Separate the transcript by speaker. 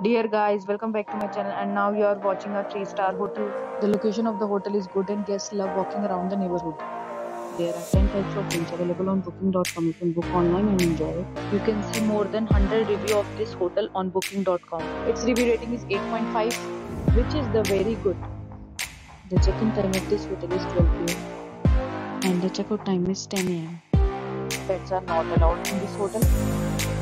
Speaker 1: Dear guys, welcome back to my channel and now you are watching a 3-star hotel. The location of the hotel is good and guests love walking around the neighborhood. There are 10 types of rooms available on booking.com. You can book online and enjoy it. You can see more than 100 review of this hotel on booking.com. Its review rating is 8.5 which is the very good. The check-in time of this hotel is 12 pm and the check-out time is 10 am. Pets are not allowed in this hotel.